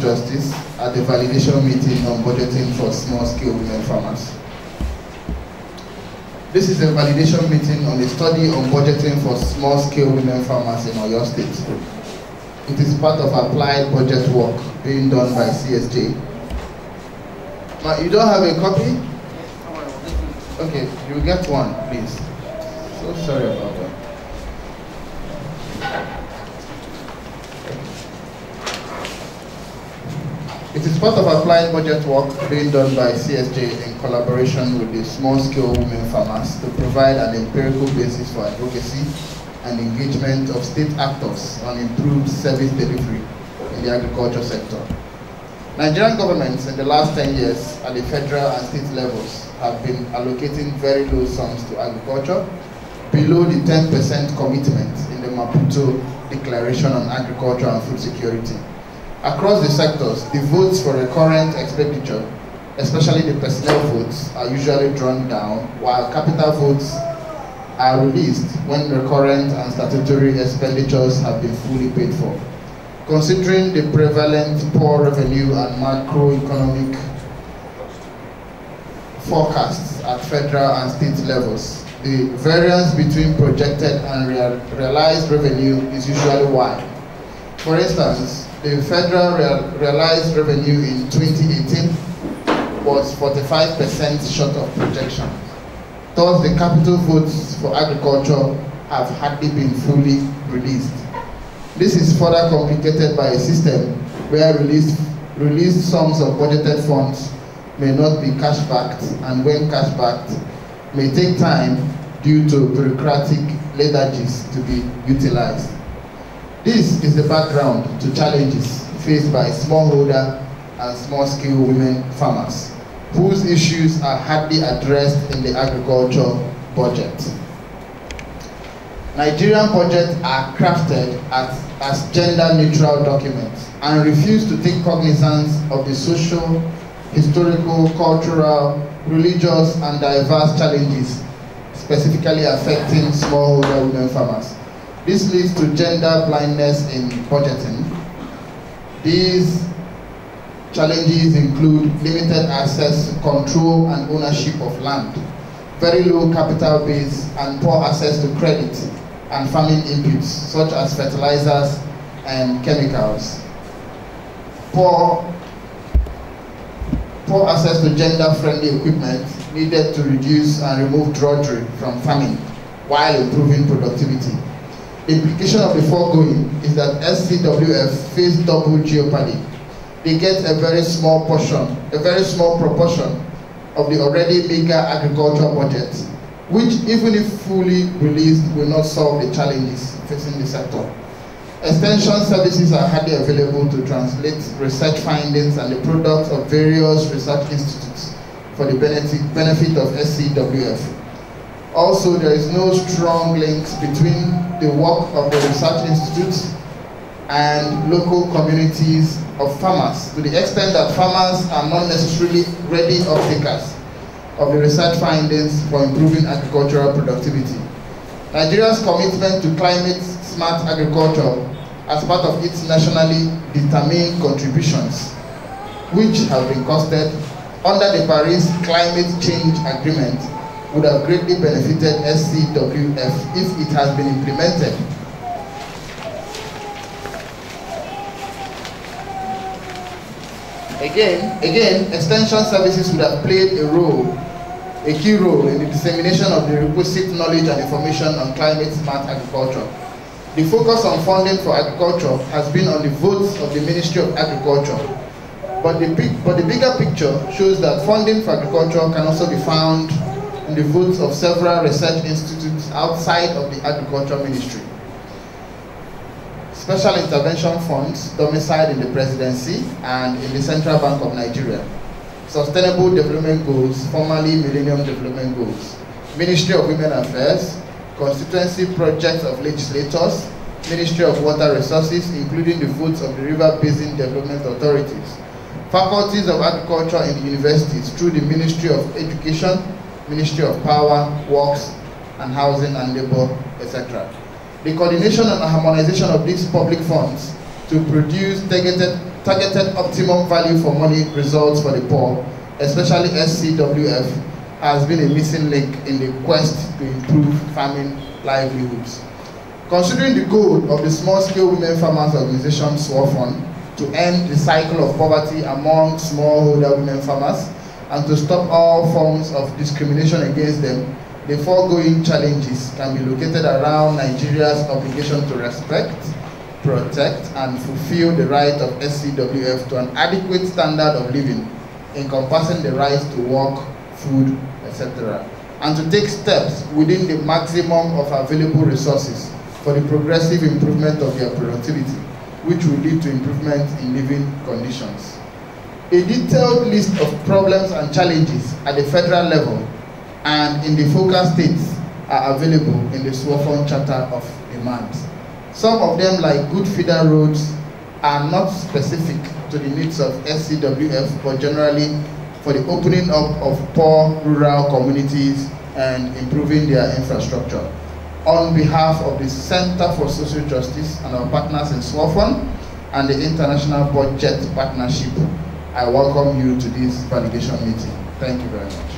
Justice at the validation meeting on budgeting for small-scale women farmers. This is a validation meeting on a study on budgeting for small-scale women farmers in Oyo State. It is part of applied budget work being done by CSJ. Now, you don't have a copy? Okay, you get one, please. So sorry about that. It is part of applied budget work being done by CSJ in collaboration with the small-scale women farmers to provide an empirical basis for advocacy and engagement of state actors on improved service delivery in the agriculture sector. Nigerian governments in the last 10 years at the federal and state levels have been allocating very low sums to agriculture, below the 10% commitment in the Maputo Declaration on Agriculture and Food Security. Across the sectors, the votes for recurrent expenditure, especially the personnel votes, are usually drawn down, while capital votes are released when recurrent and statutory expenditures have been fully paid for. Considering the prevalent poor revenue and macroeconomic forecasts at federal and state levels, the variance between projected and real, realized revenue is usually wide. For instance, the federal real, realized revenue in 2018 was 45% short of projection. Thus, the capital votes for agriculture have hardly been fully released. This is further complicated by a system where released, released sums of budgeted funds may not be cash backed, and when cash backed, may take time due to bureaucratic lethargies to be utilized. This is the background to challenges faced by smallholder and small-scale women farmers, whose issues are hardly addressed in the agriculture budget. Nigerian budgets are crafted as, as gender-neutral documents and refuse to take cognizance of the social, historical, cultural, religious, and diverse challenges specifically affecting smallholder women farmers. This leads to gender blindness in budgeting. These challenges include limited access, to control, and ownership of land, very low capital base, and poor access to credit and farming inputs such as fertilizers and chemicals. Poor, poor access to gender-friendly equipment needed to reduce and remove drudgery from farming while improving productivity. The implication of the foregoing is that SCWF face double jeopardy. They get a very small portion, a very small proportion of the already meager agricultural budget, which even if fully released will not solve the challenges facing the sector. Extension services are hardly available to translate research findings and the products of various research institutes for the benefit of SCWF. Also, there is no strong links between the work of the research institutes and local communities of farmers to the extent that farmers are not necessarily ready off-takers of the research findings for improving agricultural productivity. Nigeria's commitment to climate smart agriculture as part of its nationally determined contributions, which have been costed under the Paris Climate Change Agreement, would have greatly benefited SCWF if it has been implemented. Again, again, extension services would have played a role, a key role in the dissemination of the requisite knowledge and information on climate smart agriculture. The focus on funding for agriculture has been on the votes of the Ministry of Agriculture. But the, but the bigger picture shows that funding for agriculture can also be found in the votes of several research institutes outside of the Agriculture Ministry. Special intervention funds domiciled in the presidency and in the Central Bank of Nigeria. Sustainable Development Goals, formerly Millennium Development Goals. Ministry of Women Affairs, constituency projects of legislators, Ministry of Water Resources, including the votes of the River Basin Development Authorities, faculties of agriculture in universities through the Ministry of Education, Ministry of Power, Works, and Housing and Labour, etc. The coordination and harmonization of these public funds to produce targeted, targeted optimum value for money results for the poor, especially SCWF, has been a missing link in the quest to improve farming livelihoods. Considering the goal of the small-scale women farmers organization SWOFON to end the cycle of poverty among smallholder women farmers and to stop all forms of discrimination against them, the foregoing challenges can be located around Nigeria's obligation to respect, protect, and fulfill the right of SCWF to an adequate standard of living, encompassing the right to work, food, etc., and to take steps within the maximum of available resources for the progressive improvement of their productivity, which will lead to improvement in living conditions. A detailed list of problems and challenges at the federal level and in the focal states are available in the SWOFON Charter of Demands. Some of them, like good feeder roads, are not specific to the needs of SCWF, but generally for the opening up of poor rural communities and improving their infrastructure. On behalf of the Center for Social Justice and our partners in SWOFON and the International Budget Partnership, I welcome you to this validation meeting. Thank you very much.